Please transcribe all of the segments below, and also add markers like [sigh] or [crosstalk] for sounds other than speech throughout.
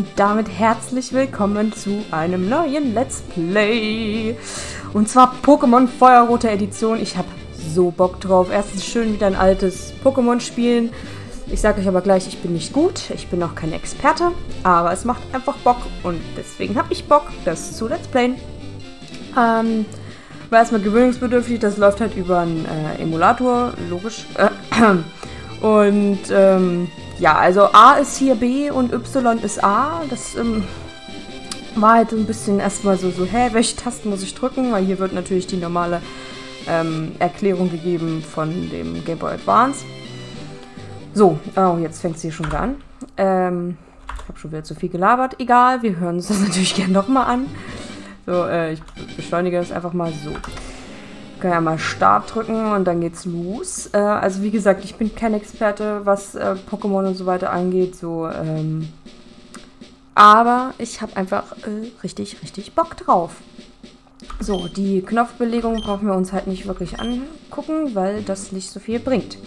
und damit herzlich willkommen zu einem neuen Let's Play. Und zwar Pokémon Feuerrote Edition. Ich habe so Bock drauf. Erstens schön wieder ein altes Pokémon spielen. Ich sage euch aber gleich, ich bin nicht gut. Ich bin auch kein Experte. Aber es macht einfach Bock. Und deswegen habe ich Bock, das zu Let's Playen. Ähm, war erstmal gewöhnungsbedürftig. Das läuft halt über einen äh, Emulator. Logisch. [clears throat] und ähm, ja, also A ist hier B und Y ist A. Das ähm, war halt ein bisschen erstmal so, so, hä, welche Tasten muss ich drücken? Weil hier wird natürlich die normale ähm, Erklärung gegeben von dem Game Boy Advance. So, oh, jetzt fängt es hier schon wieder an. Ähm, ich habe schon wieder zu viel gelabert. Egal, wir hören uns das [laughs] natürlich gerne nochmal an. So, äh, ich beschleunige das einfach mal so. Kann ja mal Start drücken und dann geht's los. Äh, also wie gesagt, ich bin kein Experte, was äh, Pokémon und so weiter angeht. So, ähm, aber ich habe einfach äh, richtig, richtig Bock drauf. So, die Knopfbelegung brauchen wir uns halt nicht wirklich angucken, weil das nicht so viel bringt.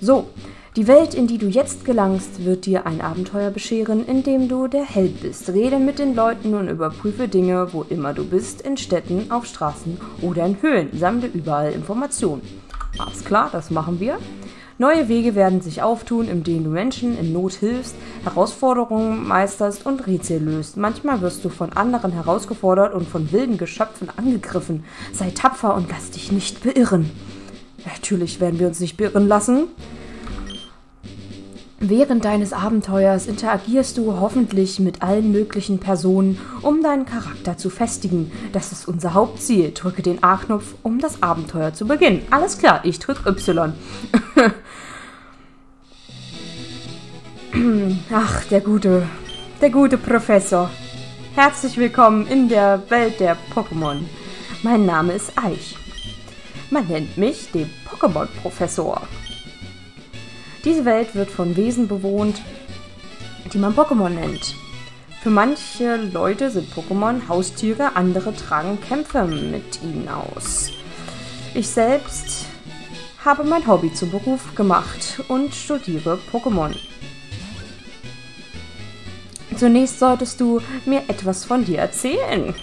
So, die Welt, in die du jetzt gelangst, wird dir ein Abenteuer bescheren, in dem du der Held bist. Rede mit den Leuten und überprüfe Dinge, wo immer du bist, in Städten, auf Straßen oder in Höhlen. Sammle überall Informationen. Alles klar, das machen wir. Neue Wege werden sich auftun, indem du Menschen in Not hilfst, Herausforderungen meisterst und Rätsel löst. Manchmal wirst du von anderen herausgefordert und von wilden Geschöpfen angegriffen. Sei tapfer und lass dich nicht beirren. Natürlich werden wir uns nicht beirren lassen. Während deines Abenteuers interagierst du hoffentlich mit allen möglichen Personen, um deinen Charakter zu festigen. Das ist unser Hauptziel. Drücke den A-Knopf, um das Abenteuer zu beginnen. Alles klar, ich drücke Y. [laughs] Ach, der gute, der gute Professor. Herzlich willkommen in der Welt der Pokémon. Mein Name ist Eich. Man nennt mich den Pokémon-Professor. Diese Welt wird von Wesen bewohnt, die man Pokémon nennt. Für manche Leute sind Pokémon Haustiere, andere tragen Kämpfe mit ihnen aus. Ich selbst habe mein Hobby zum Beruf gemacht und studiere Pokémon. Zunächst solltest du mir etwas von dir erzählen.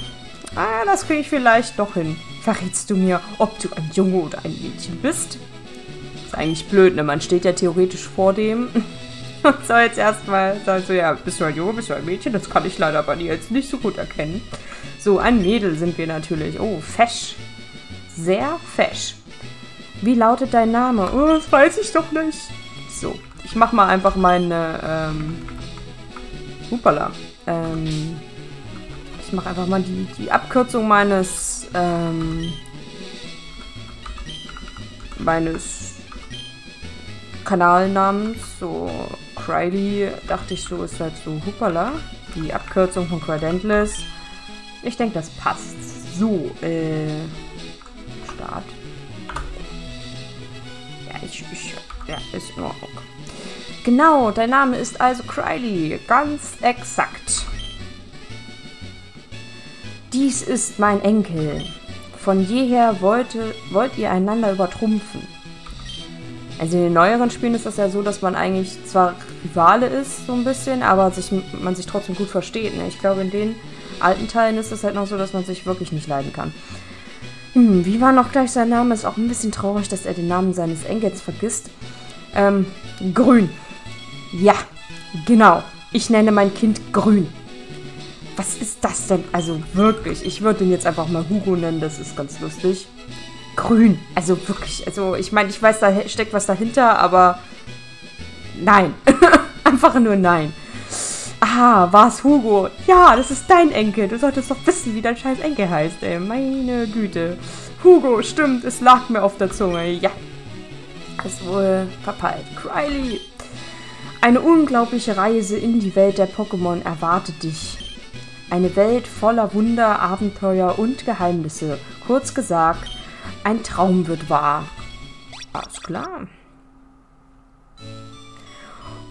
Ah, das kriege ich vielleicht doch hin. Verrätst du mir, ob du ein Junge oder ein Mädchen bist? Ist eigentlich blöd, ne? Man steht ja theoretisch vor dem [laughs] und soll jetzt erstmal sagen, so, ja, bist du ein Junge, bist du ein Mädchen? Das kann ich leider aber jetzt nicht so gut erkennen. So, ein Mädel sind wir natürlich. Oh, fesch. Sehr fesch. Wie lautet dein Name? Oh, das weiß ich doch nicht. So, ich mach mal einfach meine, ähm, Hupala. Ähm, ich mach einfach mal die, die Abkürzung meines, ähm, meines Kanalnamens, so Cryly, dachte ich so, ist halt so Hupala, die Abkürzung von Crydentless. Ich denke, das passt. So, äh, Start. Ja, ich, ich, ja, ist in Ordnung. Genau, dein Name ist also Cryly, ganz exakt. Dies ist mein Enkel. Von jeher wollte, wollt ihr einander übertrumpfen. Also in den neueren Spielen ist das ja so, dass man eigentlich zwar Rivale ist, so ein bisschen, aber sich, man sich trotzdem gut versteht. Ne? Ich glaube, in den alten Teilen ist es halt noch so, dass man sich wirklich nicht leiden kann. Hm, wie war noch gleich sein Name? Ist auch ein bisschen traurig, dass er den Namen seines Enkels vergisst. Ähm, Grün. Ja, genau. Ich nenne mein Kind Grün. Was ist das denn? Also wirklich, ich würde ihn jetzt einfach mal Hugo nennen, das ist ganz lustig grün. Also wirklich, also ich meine, ich weiß, da steckt was dahinter, aber nein. [laughs] Einfach nur nein. Ah, war es Hugo? Ja, das ist dein Enkel. Du solltest doch wissen, wie dein scheiß Enkel heißt, ey. Meine Güte. Hugo, stimmt, es lag mir auf der Zunge. Ja. Ist wohl verpeilt. Cryly. Eine unglaubliche Reise in die Welt der Pokémon erwartet dich. Eine Welt voller Wunder, Abenteuer und Geheimnisse. Kurz gesagt, ein Traum wird wahr. Alles klar.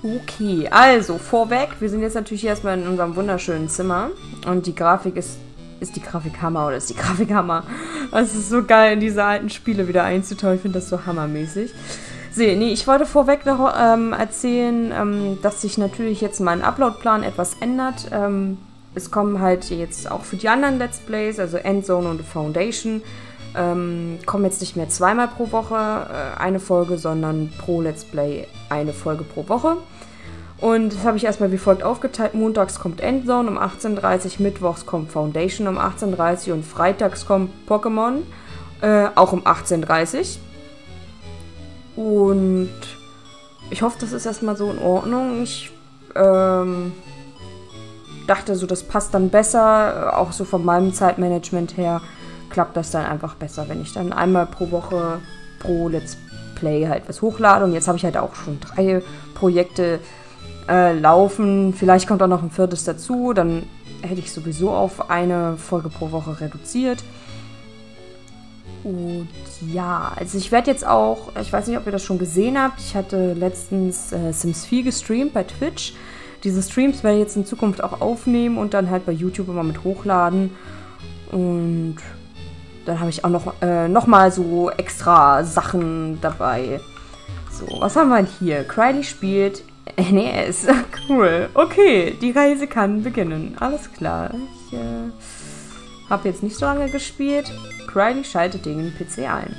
Okay, also vorweg, wir sind jetzt natürlich erstmal in unserem wunderschönen Zimmer und die Grafik ist, ist die Grafikhammer oder ist die [laughs] Grafikhammer? Es ist so geil, in diese alten Spiele wieder einzutauchen. Ich finde das so hammermäßig. So, nee, ich wollte vorweg noch ähm, erzählen, ähm, dass sich natürlich jetzt mein Uploadplan etwas ändert. Ähm, es kommen halt jetzt auch für die anderen Let's Plays, also Endzone und Foundation, ähm, kommen jetzt nicht mehr zweimal pro Woche äh, eine Folge, sondern pro Let's Play eine Folge pro Woche. Und das habe ich erstmal wie folgt aufgeteilt. Montags kommt Endzone um 18.30 Uhr, Mittwochs kommt Foundation um 18.30 Uhr und freitags kommt Pokémon äh, auch um 18.30 Uhr. Und ich hoffe, das ist erstmal so in Ordnung. Ich ähm, dachte so, das passt dann besser, auch so von meinem Zeitmanagement her klappt das dann einfach besser, wenn ich dann einmal pro Woche pro Let's Play halt was hochlade. Und jetzt habe ich halt auch schon drei Projekte äh, laufen. Vielleicht kommt auch noch ein viertes dazu. Dann hätte ich sowieso auf eine Folge pro Woche reduziert. Und ja, also ich werde jetzt auch, ich weiß nicht, ob ihr das schon gesehen habt, ich hatte letztens äh, Sims 4 gestreamt bei Twitch. Diese Streams werde ich jetzt in Zukunft auch aufnehmen und dann halt bei YouTube immer mit hochladen. Und dann habe ich auch noch, äh, noch mal so extra Sachen dabei. So, was haben wir denn hier? Criley spielt [laughs] NES. Cool. Okay, die Reise kann beginnen. Alles klar. Ich äh, habe jetzt nicht so lange gespielt. Criley schaltet den PC ein.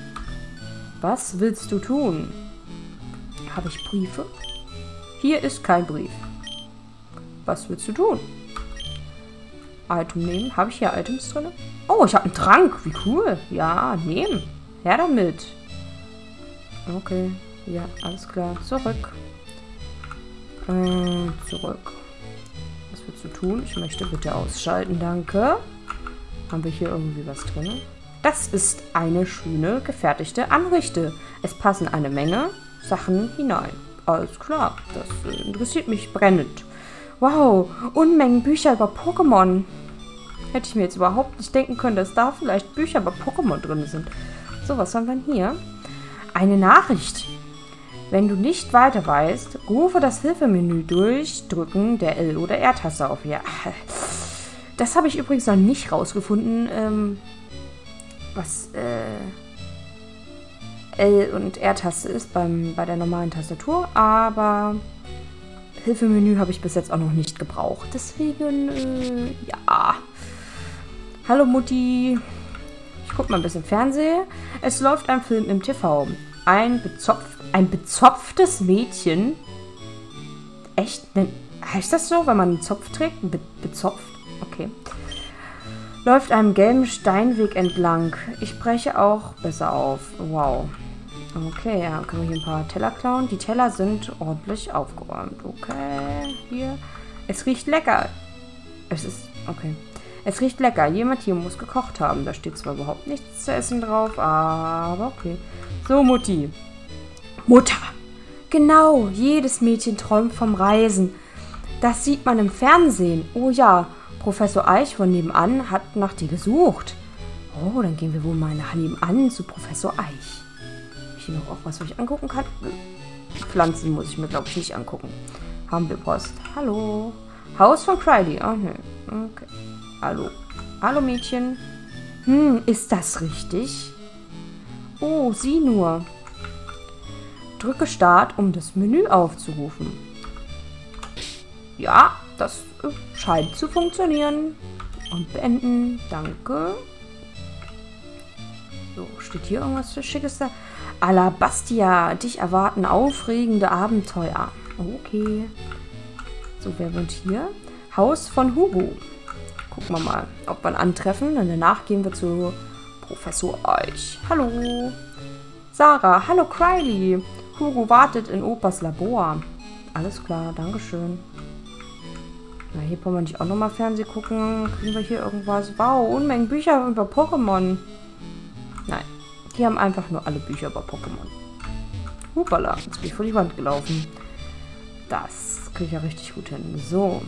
Was willst du tun? Habe ich Briefe? Hier ist kein Brief. Was willst du tun? Item nehmen. Habe ich hier Items drin? Oh, ich habe einen Trank. Wie cool. Ja, nehmen. Her damit. Okay. Ja, alles klar. Zurück. Äh, zurück. Was willst du tun? Ich möchte bitte ausschalten, danke. Haben wir hier irgendwie was drin? Das ist eine schöne, gefertigte Anrichte. Es passen eine Menge Sachen hinein. Alles klar, das interessiert mich brennend. Wow, Unmengen Bücher über Pokémon. Hätte ich mir jetzt überhaupt nicht denken können, dass da vielleicht Bücher über Pokémon drin sind. So, was haben wir denn hier? Eine Nachricht. Wenn du nicht weiter weißt, rufe das Hilfemenü durch Drücken der L- oder R-Taste auf. Ja, [laughs] das habe ich übrigens noch nicht rausgefunden, ähm, was äh, L- und R-Taste ist beim, bei der normalen Tastatur, aber Hilfemenü habe ich bis jetzt auch noch nicht gebraucht. Deswegen, äh, ja. Hallo Mutti. Ich gucke mal ein bisschen Fernsehen. Es läuft ein Film im TV. Ein bezopft ein bezopftes Mädchen. Echt? Heißt das so, wenn man einen Zopf trägt? Be bezopft? Okay. Läuft einem gelben Steinweg entlang. Ich breche auch besser auf. Wow. Okay, ja, können wir hier ein paar Teller klauen. Die Teller sind ordentlich aufgeräumt. Okay, hier. Es riecht lecker. Es ist, okay. Es riecht lecker. Jemand hier muss gekocht haben. Da steht zwar überhaupt nichts zu essen drauf, aber okay. So, Mutti. Mutter. Genau, jedes Mädchen träumt vom Reisen. Das sieht man im Fernsehen. Oh ja, Professor Eich von nebenan hat nach dir gesucht. Oh, dann gehen wir wohl mal nach nebenan zu Professor Eich. Hier noch auch was, was ich angucken kann? Pflanzen muss ich mir, glaube ich, nicht angucken. Haben wir Post. Hallo. Haus von Criley. Oh, nö. Okay. Hallo. Hallo, Mädchen. Hm, ist das richtig? Oh, sieh nur. Drücke Start, um das Menü aufzurufen. Ja, das äh, scheint zu funktionieren. Und beenden. Danke. So, steht hier irgendwas für Schickes da? Alabastia, dich erwarten aufregende Abenteuer. Okay. So, wer wohnt hier? Haus von Hugo. Gucken wir mal, ob wir ihn antreffen. Und danach gehen wir zu Professor Eich. Hallo. Sarah, hallo Criley. Hugo wartet in Opas Labor. Alles klar, Dankeschön. Na, hier wollen wir nicht auch nochmal Fernsehen gucken. Kriegen wir hier irgendwas? Wow, Unmengen Bücher über Pokémon. Nein, die haben einfach nur alle Bücher über Pokémon. Hupala, jetzt bin ich vor die Wand gelaufen. Das kriege ich ja richtig gut hin. So.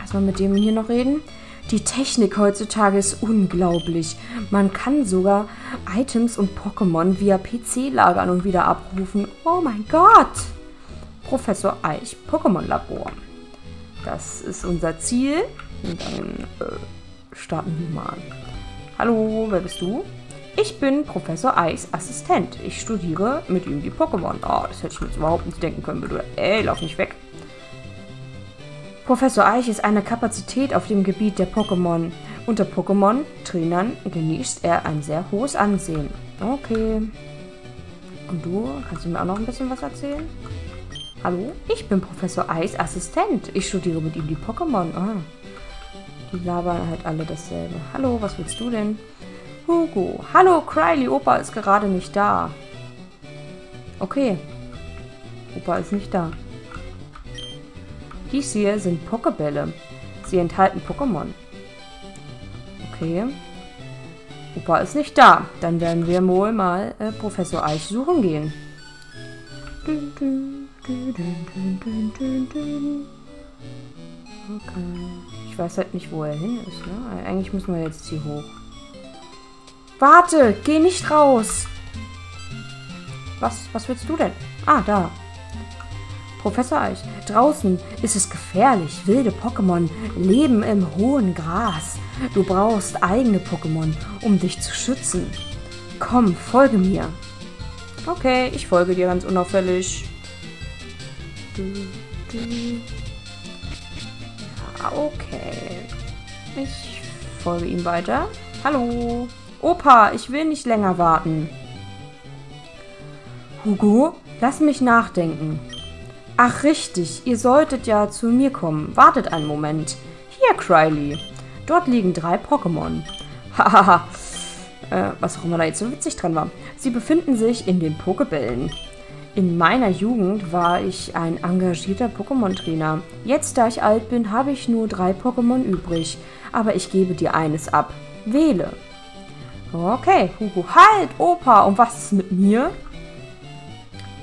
Erstmal mit dem hier noch reden. Die Technik heutzutage ist unglaublich. Man kann sogar Items und Pokémon via PC lagern und wieder abrufen. Oh mein Gott! Professor Eich, Pokémon-Labor. Das ist unser Ziel. Und dann äh, starten wir mal. Hallo, wer bist du? Ich bin Professor Eis Assistent. Ich studiere mit ihm die Pokémon. Oh, das hätte ich mir jetzt überhaupt nicht denken können, du. Ey, lauf nicht weg. Professor Eich ist eine Kapazität auf dem Gebiet der Pokémon. Unter Pokémon-Trainern genießt er ein sehr hohes Ansehen. Okay. Und du? Kannst du mir auch noch ein bisschen was erzählen? Hallo? Ich bin Professor Eis Assistent. Ich studiere mit ihm die Pokémon. Ah. Die labern halt alle dasselbe. Hallo, was willst du denn? Hugo. Hallo, Criley. Opa ist gerade nicht da. Okay. Opa ist nicht da. Dies hier sind Pokebälle. Sie enthalten Pokémon. Okay. Opa ist nicht da. Dann werden wir wohl mal äh, Professor Eich suchen gehen. Okay. Ich weiß halt nicht, wo er hin ist. Ne? Eigentlich müssen wir jetzt hier hoch. Warte, geh nicht raus. Was, was willst du denn? Ah, da. Professor Eich, draußen ist es gefährlich. Wilde Pokémon leben im hohen Gras. Du brauchst eigene Pokémon, um dich zu schützen. Komm, folge mir. Okay, ich folge dir ganz unauffällig. Okay. Ich folge ihm weiter. Hallo. Opa, ich will nicht länger warten. Hugo, lass mich nachdenken. Ach richtig, ihr solltet ja zu mir kommen. Wartet einen Moment. Hier, Criley. Dort liegen drei Pokémon. [laughs] Hahaha. äh, was auch immer da jetzt so witzig dran war. Sie befinden sich in den Pokebällen. In meiner Jugend war ich ein engagierter Pokémon-Trainer. Jetzt, da ich alt bin, habe ich nur drei Pokémon übrig. Aber ich gebe dir eines ab. Wähle. Okay, Hugo. Halt, Opa. Und was ist mit mir?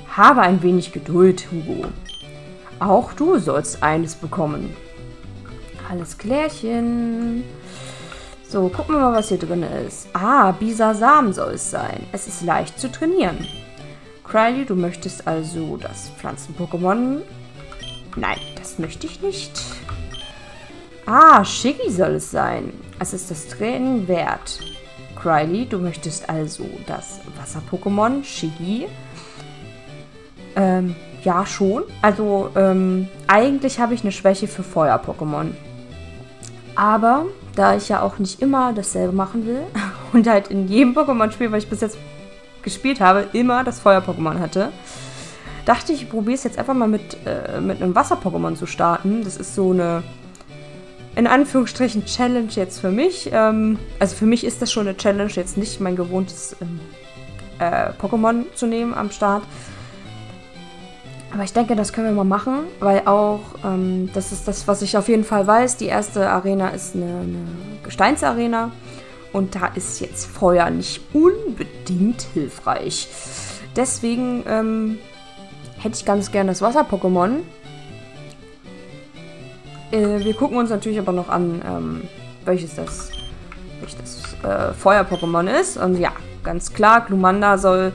Habe ein wenig Geduld, Hugo. Auch du sollst eines bekommen. Alles klärchen. So, gucken wir mal, was hier drin ist. Ah, Bisasam soll es sein. Es ist leicht zu trainieren. Criley, du möchtest also das Pflanzen-Pokémon... Nein, das möchte ich nicht. Ah, Shiggy soll es sein. Es ist das Training wert. Criley, du möchtest also das Wasser-Pokémon Shiggy. Ähm, ja, schon. Also, ähm, eigentlich habe ich eine Schwäche für Feuer-Pokémon. Aber da ich ja auch nicht immer dasselbe machen will [laughs] und halt in jedem Pokémon-Spiel, was ich bis jetzt gespielt habe, immer das Feuer-Pokémon hatte, dachte ich, ich probiere es jetzt einfach mal mit, äh, mit einem Wasser-Pokémon zu starten. Das ist so eine, in Anführungsstrichen, Challenge jetzt für mich. Ähm, also für mich ist das schon eine Challenge, jetzt nicht mein gewohntes ähm, äh, Pokémon zu nehmen am Start. Aber ich denke, das können wir mal machen, weil auch, ähm, das ist das, was ich auf jeden Fall weiß, die erste Arena ist eine, eine Gesteinsarena und da ist jetzt Feuer nicht unbedingt hilfreich. Deswegen ähm, hätte ich ganz gerne das Wasser-Pokémon. Äh, wir gucken uns natürlich aber noch an, ähm, welches das, welches das äh, Feuer-Pokémon ist. Und ja, ganz klar, Glumanda soll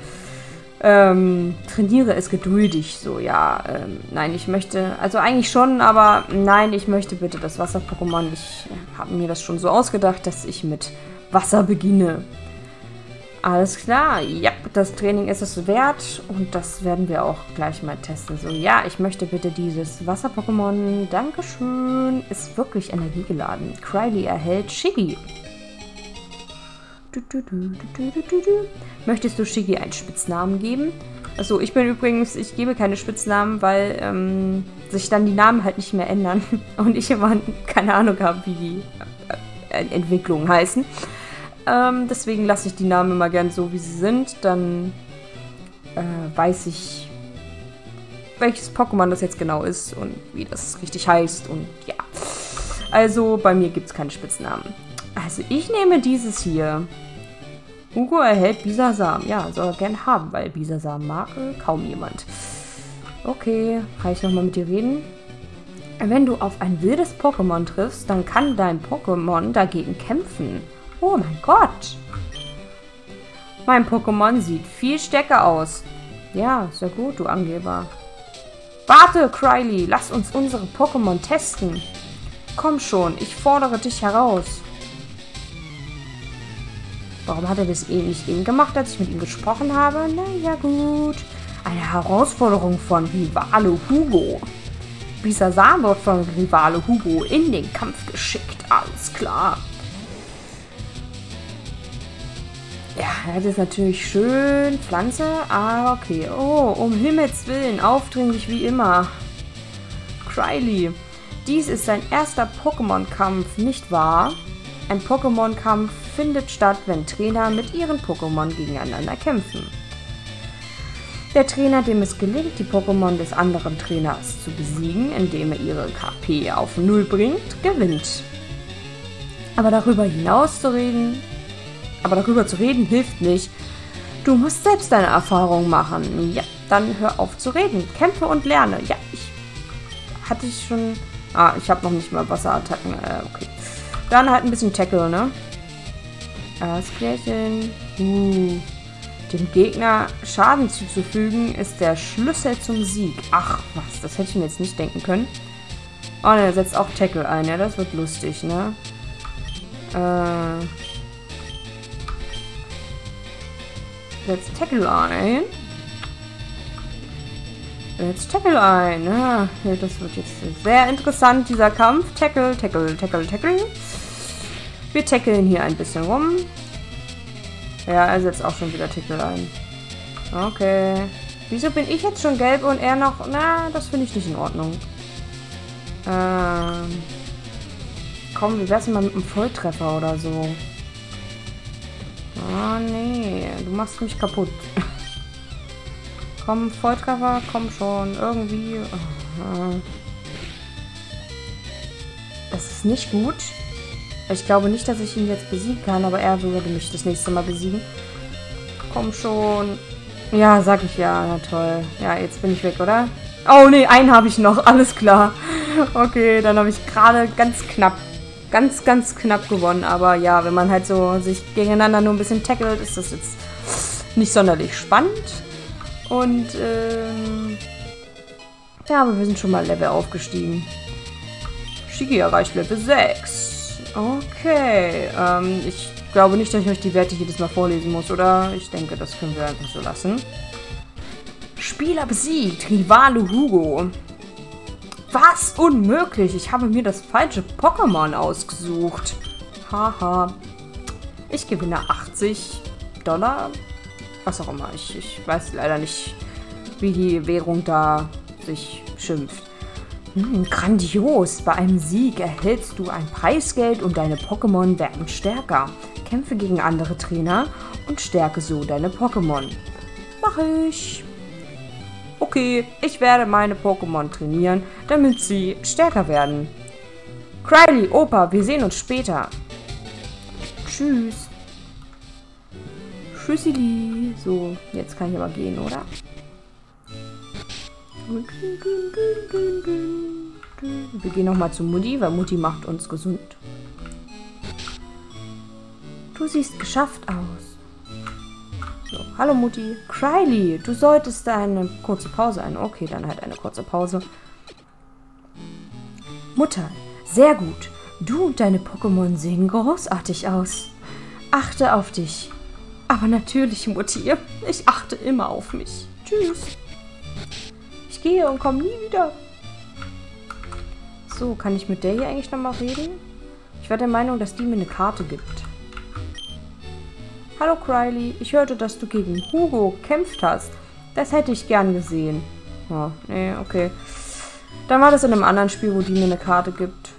ähm, trainiere es geduldig. So, ja, ähm, nein, ich möchte, also eigentlich schon, aber nein, ich möchte bitte das Wasser-Pokémon. Ich habe mir das schon so ausgedacht, dass ich mit Wasser beginne. Alles klar, ja, das Training ist es wert und das werden wir auch gleich mal testen. So, ja, ich möchte bitte dieses Wasser-Pokémon. Dankeschön. Ist wirklich energiegeladen. Criley erhält Shiggy. Möchtest du Shiggy einen Spitznamen geben? Achso, ich bin übrigens, ich gebe keine Spitznamen, weil ähm, sich dann die Namen halt nicht mehr ändern [laughs] und ich immer keine Ahnung habe, wie die äh, Entwicklungen heißen. Ähm, deswegen lasse ich die Namen immer gern so, wie sie sind. Dann äh, weiß ich, welches Pokémon das jetzt genau ist und wie das richtig heißt und ja. Also bei mir gibt es keine Spitznamen. Also ich nehme dieses hier. Hugo erhält Bisasam. Ja, soll er gern haben, weil Bisasam mag äh, kaum jemand. Okay, kann ich nochmal mit dir reden? Wenn du auf ein wildes Pokémon triffst, dann kann dein Pokémon dagegen kämpfen. Oh mein Gott. Mein Pokémon sieht viel stärker aus. Ja, sehr gut, du Angeber. Warte, Criley, lass uns unsere Pokémon testen. Komm schon, ich fordere dich heraus. Warum hat er das eh nicht eben gemacht, als ich mit ihm gesprochen habe? Naja, gut. Eine Herausforderung von Rivale Hugo. Bisasar wird von Rivale Hugo in den Kampf geschickt. Alles klar. Ja, das ist natürlich schön. Pflanze, aber okay. Oh, um Himmels Willen, aufdringlich wie immer. Cryly. Dies ist sein erster Pokémon-Kampf, nicht wahr? Ein Pokémon-Kampf findet statt, wenn Trainer mit ihren Pokémon gegeneinander kämpfen. Der Trainer, dem es gelingt, die Pokémon des anderen Trainers zu besiegen, indem er ihre KP auf Null bringt, gewinnt. Aber darüber hinaus zu reden, aber darüber zu reden hilft nicht. Du musst selbst deine Erfahrungen machen. Ja, dann hör auf zu reden. Kämpfe und lerne. Ja, ich hatte ich schon. Ah, ich habe noch nicht mal Wasserattacken. Äh, okay. Dann halt ein bisschen Tackle, ne? Das Klärchen. Uh. Dem Gegner Schaden zuzufügen, ist der Schlüssel zum Sieg. Ach, was, das hätte ich mir jetzt nicht denken können. Oh ne, er setzt auch Tackle ein, ja, das wird lustig, ne? Äh... Setzt Tackle ein. Setzt Tackle ein, ja. Das wird jetzt sehr interessant, dieser Kampf. Tackle, Tackle, Tackle, Tackle. Wir tackeln hier ein bisschen rum. Ja, er setzt auch schon wieder Titel ein. Okay. Wieso bin ich jetzt schon gelb und er noch... Na, das finde ich nicht in Ordnung. Ähm... Komm, wie wär's mal mit einem Volltreffer oder so? Oh, nee. Du machst mich kaputt. komm, Volltreffer, komm schon. Irgendwie... Das ist nicht gut. Ich glaube nicht, dass ich ihn jetzt besiegen kann, aber er würde mich das nächste Mal besiegen. Komm schon. Ja, sag ich ja. Na toll. Ja, jetzt bin ich weg, oder? Oh, nee, einen habe ich noch. [laughs] Alles klar. Okay, dann habe ich gerade ganz knapp, ganz, ganz knapp gewonnen. Aber ja, wenn man halt so sich gegeneinander nur ein bisschen tackelt, ist das jetzt nicht sonderlich spannend. Und, ähm... Ja, aber wir sind schon mal Level aufgestiegen. Shigi erreicht Level 6. Okay, ähm, ich glaube nicht, dass ich euch die Werte jedes Mal vorlesen muss, oder? Ich denke, das können wir einfach so lassen. Spieler besiegt, Rivale Hugo. Was? Unmöglich, ich habe mir das falsche Pokémon ausgesucht. Haha. Ich gewinne 80 Dollar. Was auch immer, ich, ich weiß leider nicht, wie die Währung da sich schimpft. Hm, grandios! Bei einem Sieg erhältst du ein Preisgeld und deine Pokémon werden stärker. Kämpfe gegen andere Trainer und stärke so deine Pokémon. Mach ich! Okay, ich werde meine Pokémon trainieren, damit sie stärker werden. Cryly, Opa, wir sehen uns später. Tschüss. Tschüssili. So, jetzt kann ich aber gehen, oder? Wir gehen nochmal zu Mutti, weil Mutti macht uns gesund. Du siehst geschafft aus. So, hallo Mutti. Cryly, du solltest eine kurze Pause ein. Okay, dann halt eine kurze Pause. Mutter, sehr gut. Du und deine Pokémon sehen großartig aus. Achte auf dich. Aber natürlich, Mutti. Ich achte immer auf mich. Tschüss gehe und komme nie wieder. So, kann ich mit der hier eigentlich nochmal reden? Ich war der Meinung, dass die mir eine Karte gibt. Hallo Cryly, ich hörte, dass du gegen Hugo gekämpft hast. Das hätte ich gern gesehen. Oh, nee, okay. Dann war das in einem anderen Spiel, wo die mir eine Karte gibt.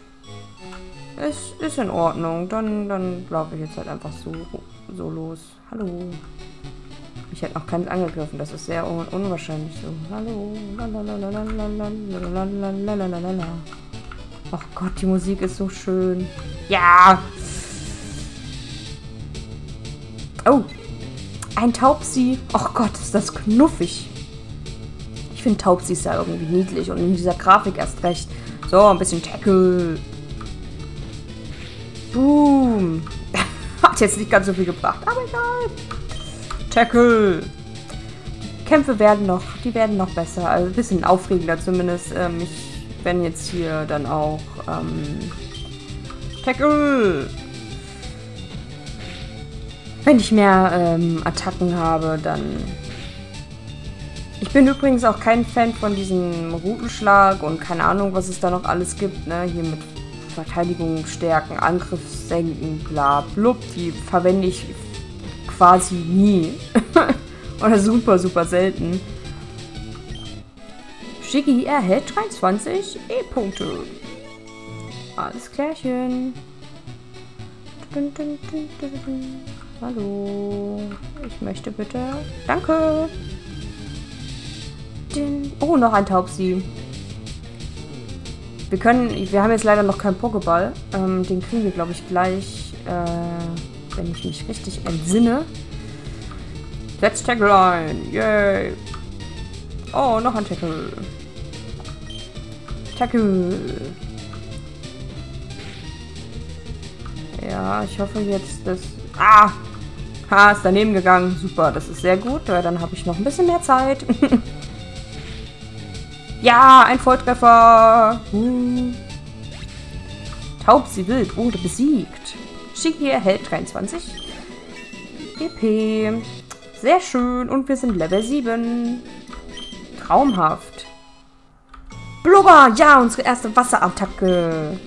Ist, ist in Ordnung. Dann, dann laufe ich jetzt halt einfach so, so los. Hallo. Ich hätte noch keins angegriffen. Das ist sehr un unwahrscheinlich so. Hallo. Ach Gott, die Musik ist so schön. Ja. Oh. Ein Taubsi. Ach Gott, ist das knuffig. Ich finde Taubsis ja irgendwie niedlich und in dieser Grafik erst recht. So, ein bisschen Tackle. Boom. [laughs] Hat jetzt nicht ganz so viel gebracht, aber egal. Tackle! Kämpfe werden noch, die werden noch besser. Also ein bisschen aufregender zumindest. Ähm, ich, wenn jetzt hier dann auch ähm, Tackle! Wenn ich mehr ähm, Attacken habe, dann... Ich bin übrigens auch kein Fan von diesem Routenschlag und keine Ahnung, was es da noch alles gibt, ne? Hier mit Verteidigung stärken, Angriff senken, bla blub. Die verwende ich quasi nie. [laughs] Oder super, super selten. Shiggy erhält 23 E-Punkte. Alles klärchen. Dun, dun, dun, Hallo. Ich möchte bitte. Danke. Oh, noch ein Taubsi. Wir können, wir haben jetzt leider noch keinen Pokéball. Ähm, den kriegen wir, glaube ich, gleich, äh, wenn ich mich richtig entsinne. Let's Tagline. Yay. Oh, noch ein Tackle. Tackle. Ja, ich hoffe jetzt, dass... Ah! Ha, ist daneben gegangen. Super, das ist sehr gut, weil dann habe ich noch ein bisschen mehr Zeit. [laughs] Ja, ein Volltreffer. Uh. Taub, sie wild wurde besiegt. Shiki erhält 23 EP. Sehr schön. Und wir sind Level 7. Traumhaft. Blubber. Ja, unsere erste Wasserattacke.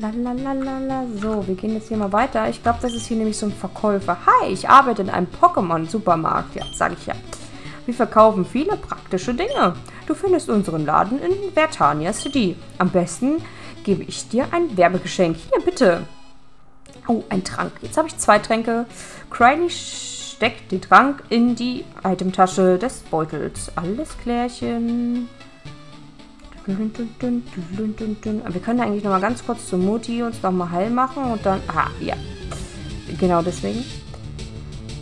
Lalalala. So, wir gehen jetzt hier mal weiter. Ich glaube, das ist hier nämlich so ein Verkäufer. Hi, ich arbeite in einem Pokémon-Supermarkt. Ja, sage ich ja. Wir verkaufen viele praktische Dinge. Du findest unseren Laden in Vertania City. Am besten gebe ich dir ein Werbegeschenk. Hier, bitte. Oh, ein Trank. Jetzt habe ich zwei Tränke. Criley steckt den Trank in die Itemtasche des Beutels. Alles klärchen. Wir können eigentlich noch mal ganz kurz zur Mutti uns noch mal heil machen und dann... Ah, ja. Genau deswegen.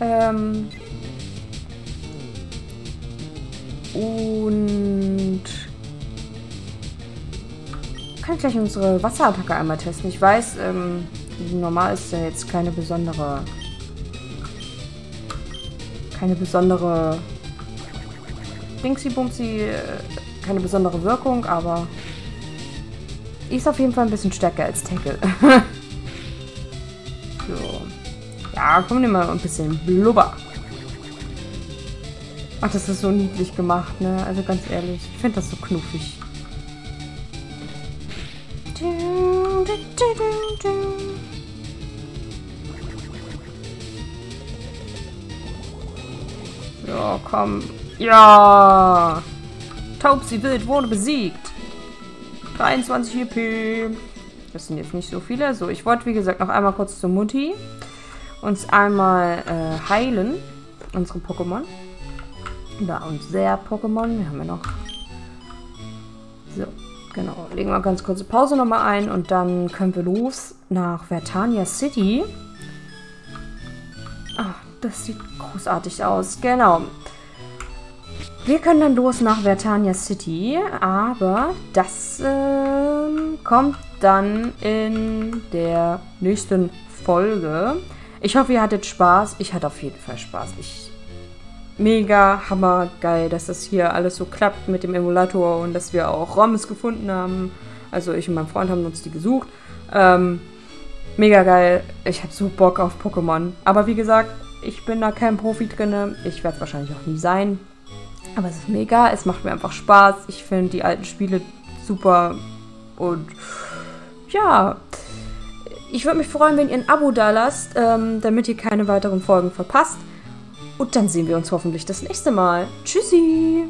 Ähm, und kann gleich unsere Wasserattacke einmal testen. Ich weiß, ähm, normal ist ja jetzt keine besondere keine besondere Dingsy-Bumsy, äh, keine besondere Wirkung, aber ist auf jeden Fall ein bisschen stärker als Tackle. [laughs] so. Ja, komm, nimm mal ein bisschen Blubber. Ach, das ist so niedlich gemacht, ne? Also ganz ehrlich, ich finde das so knuffig. So, komm. Ja! Taubsi Wild wurde besiegt. 23 EP. Das sind jetzt nicht so viele. So, ich wollte, wie gesagt, noch einmal kurz zur Mutti. Uns einmal äh, heilen. Unsere Pokémon. Da sehr Pokémon. Wir haben ja noch... So, genau. Legen wir ganz kurze Pause nochmal ein und dann können wir los nach Vertania City. Ach, das sieht großartig aus. Genau. Wir können dann los nach Vertania City, aber das äh, kommt dann in der nächsten Folge. Ich hoffe, ihr hattet Spaß. Ich hatte auf jeden Fall Spaß. Ich mega hammergeil, dass das hier alles so klappt mit dem Emulator und dass wir auch ROMs gefunden haben. Also ich und mein Freund haben uns die gesucht. Ähm, mega geil. Ich habe so Bock auf Pokémon. Aber wie gesagt, ich bin da kein Profi drin. Ich werde es wahrscheinlich auch nie sein. Aber es ist mega. Es macht mir einfach Spaß. Ich finde die alten Spiele super. Und ja, ich würde mich freuen, wenn ihr ein Abo da lasst, ähm, damit ihr keine weiteren Folgen verpasst. Und dann sehen wir uns hoffentlich das nächste Mal. Tschüssi!